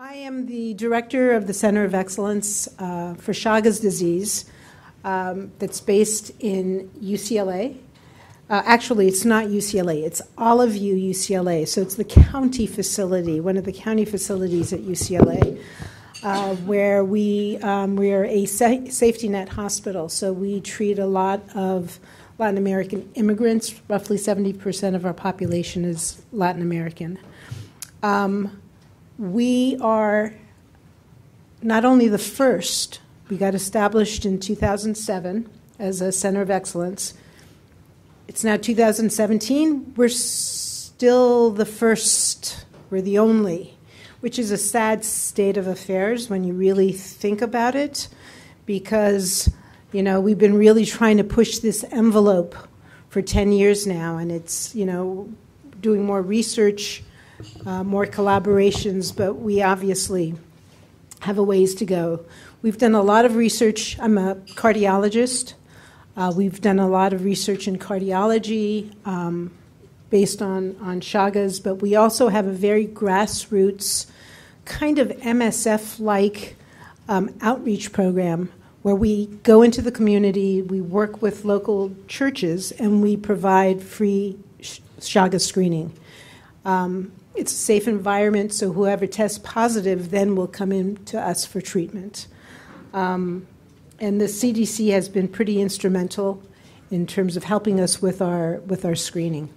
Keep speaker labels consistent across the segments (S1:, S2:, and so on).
S1: I am the director of the Center of Excellence uh, for Chagas disease um, that's based in UCLA. Uh, actually, it's not UCLA, it's Olive View UCLA. So it's the county facility, one of the county facilities at UCLA, uh, where we, um, we are a sa- safety net hospital. So we treat a lot of Latin American immigrants. Roughly 70% of our population is Latin American. Um, we are not only the first, we got established in 2007 as a center of excellence. It's now 2017. We're still the first, we're the only, which is a sad state of affairs when you really think about it, because, you know, we've been really trying to push this envelope for 10 years now, and it's, you know, doing more research uh, more collaborations, but we obviously have a ways to go. We've done a lot of research. I'm a cardiologist. Uh, we've done a lot of research in cardiology um, based on, on Chagas, but we also have a very grassroots, kind of MSF like um, outreach program where we go into the community, we work with local churches, and we provide free Chagas screening. Um, it's a safe environment, so whoever tests positive then will come in to us for treatment. Um, and the CDC has been pretty instrumental in terms of helping us with our with our screening.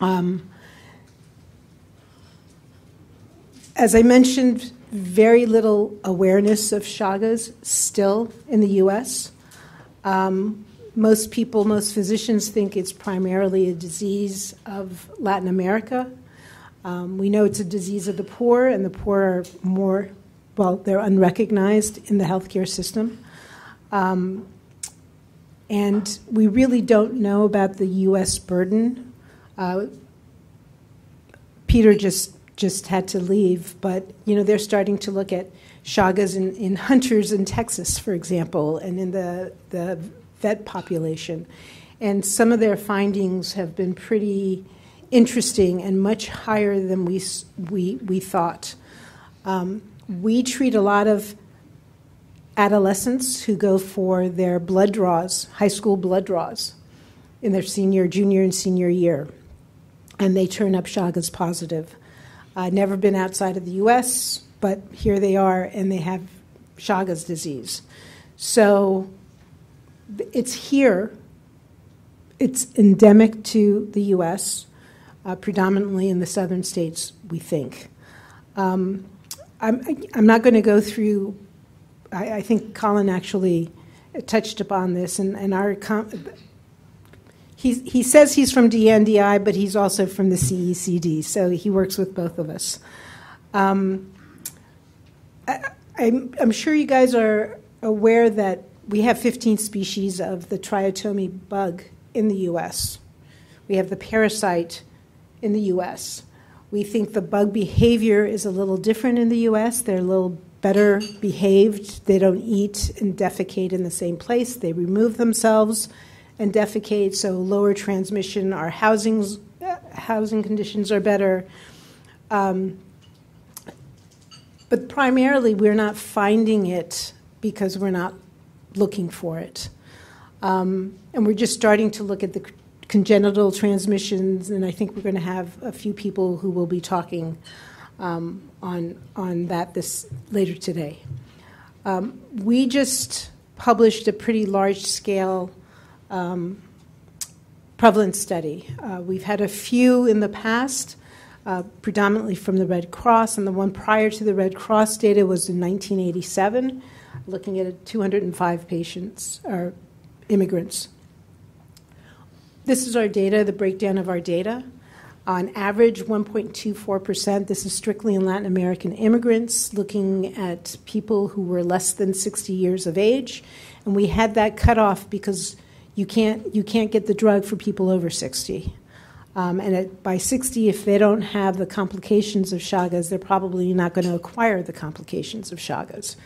S1: Um, as I mentioned, very little awareness of Chagas still in the U.S. Um, most people, most physicians think it's primarily a disease of Latin America um, we know it's a disease of the poor, and the poor are more, well, they're unrecognized in the healthcare system. Um, and we really don't know about the U.S. burden. Uh, Peter just just had to leave, but you know they're starting to look at Chagas in, in hunters in Texas, for example, and in the the vet population, and some of their findings have been pretty interesting and much higher than we, we, we thought. Um, we treat a lot of adolescents who go for their blood draws, high school blood draws, in their senior, junior, and senior year, and they turn up Chagas positive. Uh, never been outside of the U.S., but here they are, and they have Chagas disease. So it's here. It's endemic to the U.S uh, predominantly in the southern states, we think. Um, I'm, I'm not going to go through, I, I, think Colin actually touched upon this, and, and our. Com- he, says he's from DNDi, but he's also from the CECD, so he works with both of us. Um, I, I'm, I'm sure you guys are aware that we have 15 species of the triatomine bug in the US. We have the parasite in the US. We think the bug behavior is a little different in the US. They're a little better behaved. They don't eat and defecate in the same place. They remove themselves and defecate, so lower transmission. Our housings, housing conditions are better. Um, but primarily, we're not finding it because we're not looking for it. Um, and we're just starting to look at the congenital transmissions, and I think we're going to have a few people who will be talking um, on on that this later today. Um, we just published a pretty large scale um, prevalence study. Uh, we've had a few in the past. Uh, predominantly from the Red Cross, and the one prior to the Red Cross data was in 1987, looking at 205 patients or immigrants. This is our data, the breakdown of our data. On average, 1.24%. This is strictly in Latin American immigrants, looking at people who were less than 60 years of age. And we had that cut off because you can't, you can't get the drug for people over 60. Um, and at, by 60, if they don't have the complications of Chagas, they're probably not going to acquire the complications of Chagas.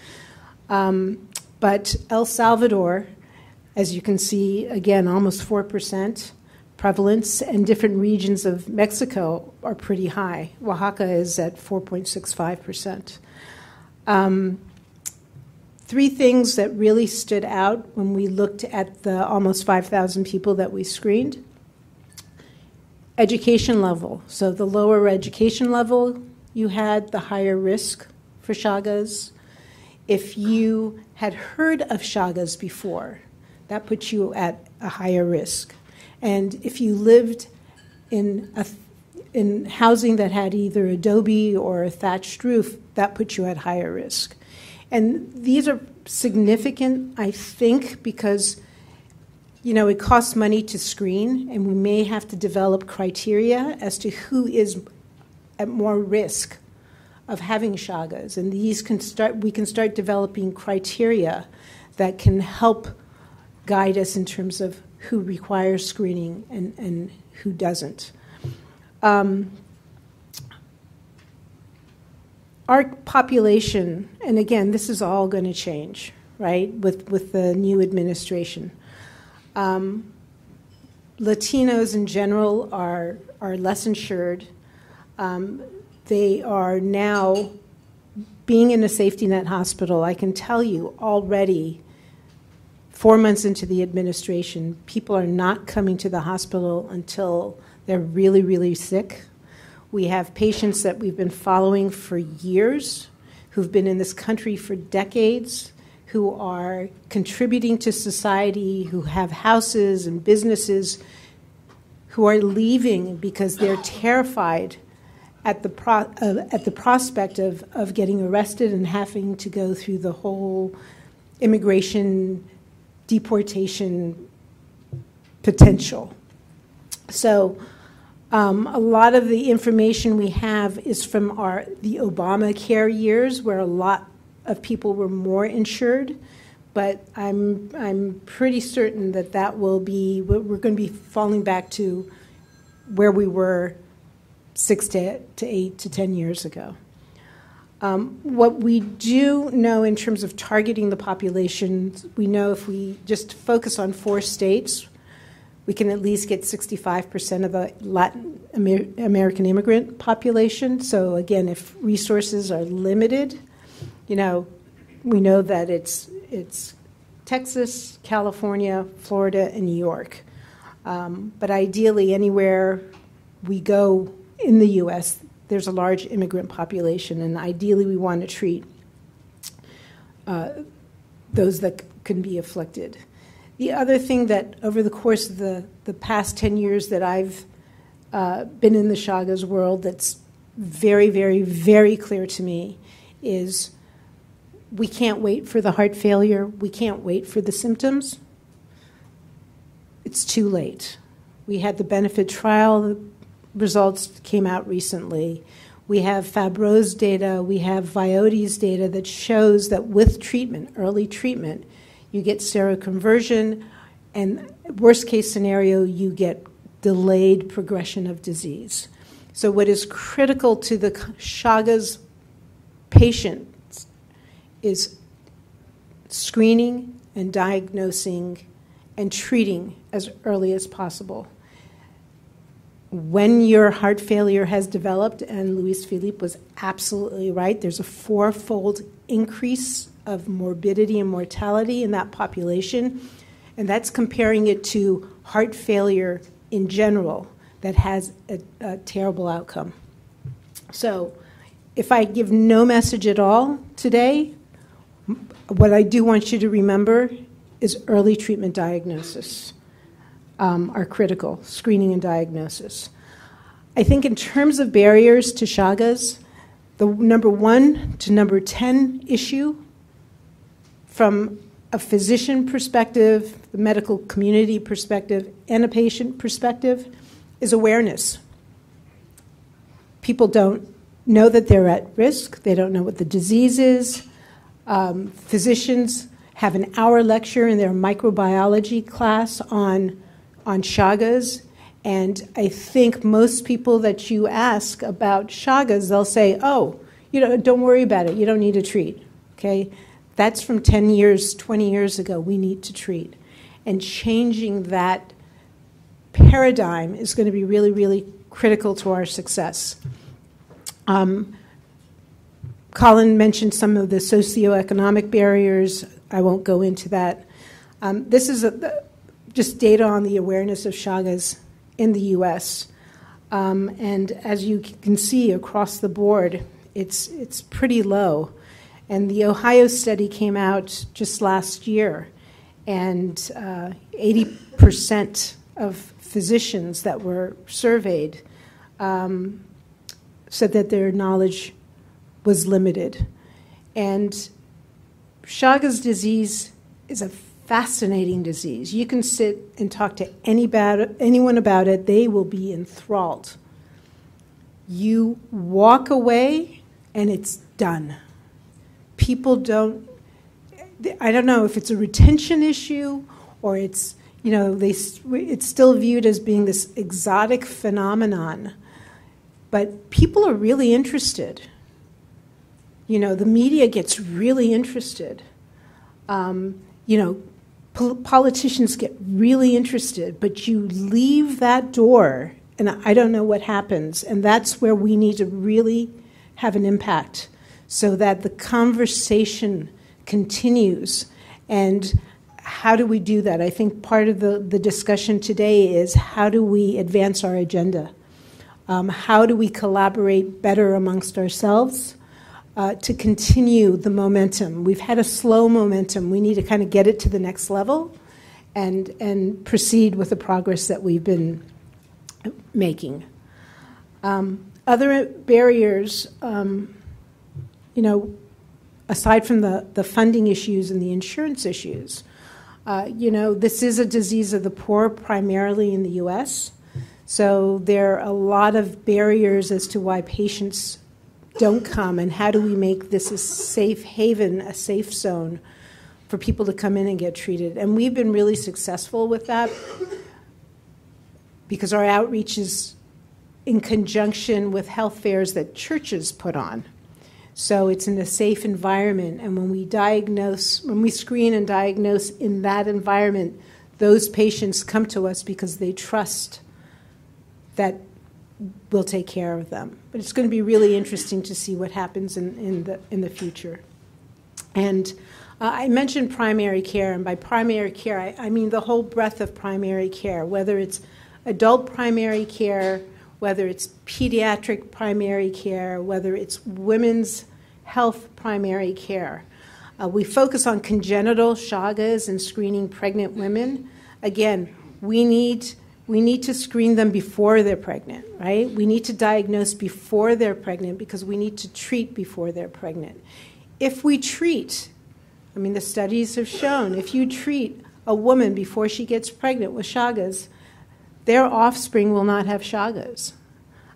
S1: Um, but El Salvador as you can see, again, almost 4%. prevalence, and different regions of Mexico are pretty high. Oaxaca is at 4.65%. Um, three things that really stood out when we looked at the almost 5,000 people that we screened education level. So, the lower education level you had, the higher risk for Chagas. If you had heard of Chagas before, that puts you at a higher risk. And if you lived in a in housing that had either adobe or a thatched roof, that puts you at higher risk. And these are significant, I think, because you know it costs money to screen, and we may have to develop criteria as to who is at more risk of having Chagas. And these can start we can start developing criteria that can help guide us in terms of who requires screening and, and who doesn't. Um, our population, and again, this is all going to change, right, with, with the new administration. Um, Latinos in general are, are less insured. Um, they are now being in a safety net hospital. I can tell you already, four months into the administration, people are not coming to the hospital until they're really, really sick. We have patients that we've been following for years, who've been in this country for decades, who are contributing to society, who have houses and businesses, who are leaving because they're terrified at the, pro- uh, at the prospect of, of getting arrested and having to go through the whole immigration deportation potential. So, um, a lot of the information we have is from our the Obamacare years, where a lot of people were more insured. But I'm I'm pretty certain that that will be we're going to be falling back to where we were six to, to eight to ten years ago. Um, what we do know in terms of targeting the population, we know if we just focus on four states, we can at least get 65% of the Latin Amer- American immigrant population. So, again, if resources are limited, you know, we know that it's, it's Texas, California, Florida, and New York. Um, but ideally, anywhere we go in the U.S., there's a large immigrant population, and ideally, we want to treat uh, those that can be afflicted. The other thing that over the course of the, the past 10 years that I've uh, been in the Chagas world that's very, very, very clear to me is we can't wait for the heart failure, we can't wait for the symptoms. It's too late. We had the benefit trial, results came out recently. We have Fabbro's data, we have Viotti's data that shows that with treatment, early treatment, you get seroconversion, and worst case scenario, you get delayed progression of disease. So, what is critical to the Chagas patients is screening and diagnosing and treating as early as possible. When your heart failure has developed, and Luis Philippe was absolutely right, there's a fourfold increase of morbidity and mortality in that population, and that's comparing it to heart failure in general that has a, a terrible outcome. So, if I give no message at all today, what I do want you to remember is early treatment diagnosis um, are critical, screening and diagnosis. I think, in terms of barriers to Chagas, the number one to number 10 issue from a physician perspective, the medical community perspective, and a patient perspective is awareness. People don't know that they're at risk, they don't know what the disease is. Um, physicians have an hour lecture in their microbiology class on, on Chagas. And I think most people that you ask about Chagas, they'll say, oh, you know, don't worry about it. You don't need to treat. Okay? That's from 10 years, 20 years ago, we need to treat. And changing that paradigm is going to be really, really critical to our success. Um, Colin mentioned some of the socioeconomic barriers. I won't go into that. Um, this is a, just data on the awareness of Chagas in the U.S. Um, and as you can see across the board, it's, it's pretty low. And the Ohio study came out just last year, and uh, 80% of physicians that were surveyed um, said that their knowledge was limited. And Chagas disease is a fascinating disease. You can sit and talk to any about anyone about it, they will be enthralled. You walk away and it's done. People don't, I don't know if it's a retention issue or it's, you know, they, it's still viewed as being this exotic phenomenon. But people are really interested you know, the media gets really interested. Um, you know, pol- politicians get really interested, but you leave that door, and I don't know what happens. And that's where we need to really have an impact so that the conversation continues. And how do we do that? I think part of the, the discussion today is how do we advance our agenda? Um, how do we collaborate better amongst ourselves? Uh, to continue the momentum. We've had a slow momentum. We need to kind of get it to the next level and, and proceed with the progress that we've been making. Um, other barriers, um, you know, aside from the, the funding issues and the insurance issues, uh, you know, this is a disease of the poor primarily in the US. So there are a lot of barriers as to why patients don't come, and how do we make this a safe haven, a safe zone for people to come in and get treated? And we've been really successful with that because our outreach is in conjunction with health fairs that churches put on. So it's in a safe environment, and when we diagnose, when we screen and diagnose in that environment, those patients come to us because they trust that we'll take care of them. But it's going to be really interesting to see what happens in, in, the, in the future. And uh, I mentioned primary care, and by primary care, I, I mean the whole breadth of primary care, whether it's adult primary care, whether it's pediatric primary care, whether it's women's health primary care. Uh, we focus on congenital Chagas and screening pregnant women. Again, we need we need to screen them before they're pregnant, right? We need to diagnose before they're pregnant because we need to treat before they're pregnant. If we treat, I mean, the studies have shown if you treat a woman before she gets pregnant with Chagas, their offspring will not have Chagas.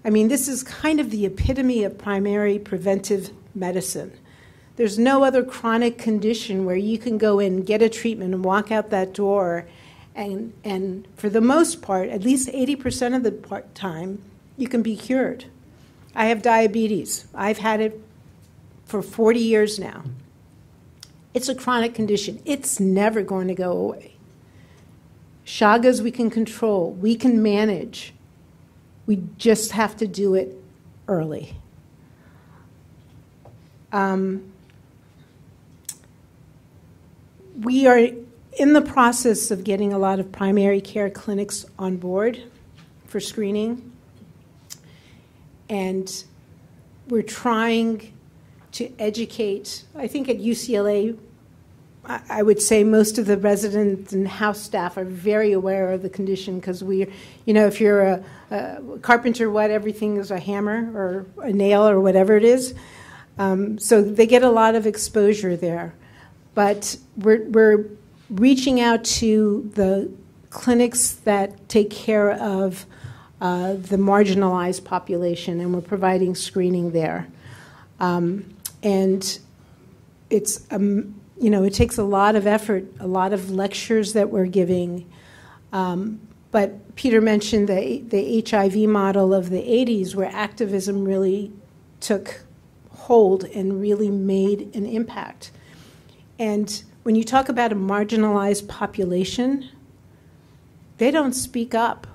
S1: I mean, this is kind of the epitome of primary preventive medicine. There's no other chronic condition where you can go in, get a treatment, and walk out that door and, and for the most part, at least 80% of the part time, you can be cured. I have diabetes. I've had it for 40 years now. It's a chronic condition. It's never going to go away. Chagas we can control, we can manage. We just have to do it early. Um, we are in the process of getting a lot of primary care clinics on board for screening, and we're trying to educate. I think at UCLA, I would say most of the residents and house staff are very aware of the condition because we, you know, if you're a, a, carpenter, what everything is a hammer or a nail or whatever it is. Um, so they get a lot of exposure there. But we're, we're reaching out to the clinics that take care of uh, the marginalized population, and we're providing screening there. Um, and it's um, you know it takes a lot of effort, a lot of lectures that we're giving. Um, but Peter mentioned the the HIV model of the 80s, where activism really took hold and really made an impact. And when you talk about a marginalized population, they don't speak up.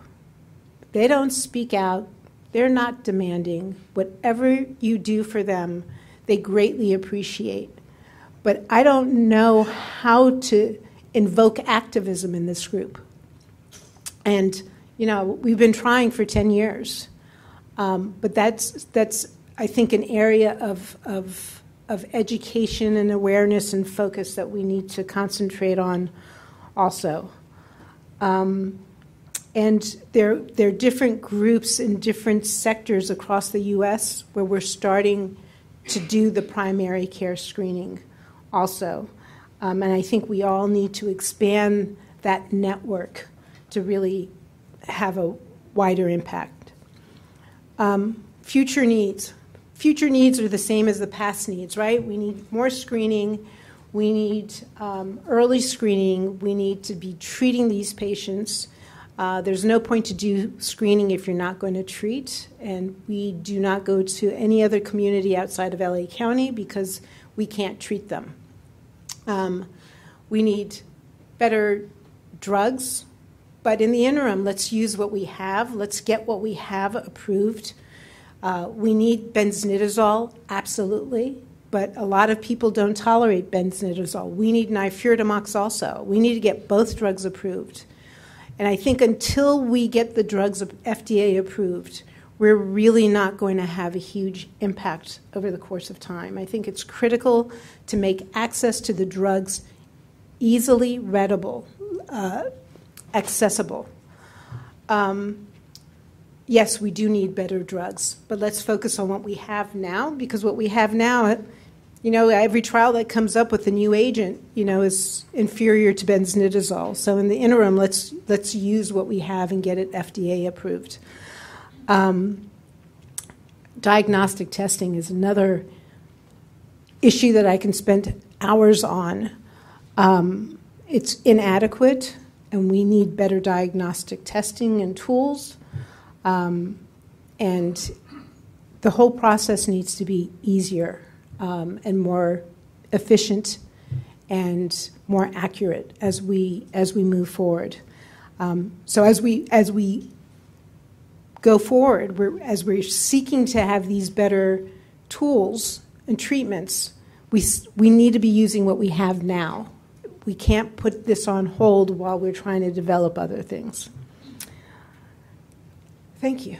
S1: They don't speak out. They're not demanding. Whatever you do for them, they greatly appreciate. But I don't know how to invoke activism in this group. And, you know, we've been trying for 10 years. Um, but that's, that's, I think, an area of, of, of education and awareness and focus that we need to concentrate on also. Um, and there, there are different groups in different sectors across the U.S. where we're starting to do the primary care screening also. Um, and I think we all need to expand that network to really have a wider impact. Um, future needs. Future needs are the same as the past needs, right? We need more screening. We need um, early screening. We need to be treating these patients. Uh, there's no point to do screening if you're not going to treat. And we do not go to any other community outside of LA County because we can't treat them. Um, we need better drugs, but in the interim, let's use what we have. Let's get what we have approved. Uh, we need benznidazole, absolutely, but a lot of people don't tolerate benznidazole. We need nifurtimox also. We need to get both drugs approved. And I think until we get the drugs FDA approved, we're really not going to have a huge impact over the course of time. I think it's critical to make access to the drugs easily readable, uh, accessible. Um, yes, we do need better drugs, but let's focus on what we have now because what we have now, you know, every trial that comes up with a new agent, you know, is inferior to benznidazole. So in the interim, let's let's use what we have and get it FDA approved. Um, diagnostic testing is another issue that I can spend hours on. Um, it's inadequate, and we need better diagnostic testing and tools. Um, and the whole process needs to be easier um, and more efficient and more accurate as we as we move forward. Um, so as we as we go forward, we're, as we're seeking to have these better tools and treatments, we, we need to be using what we have now. We can't put this on hold while we're trying to develop other things. Thank you.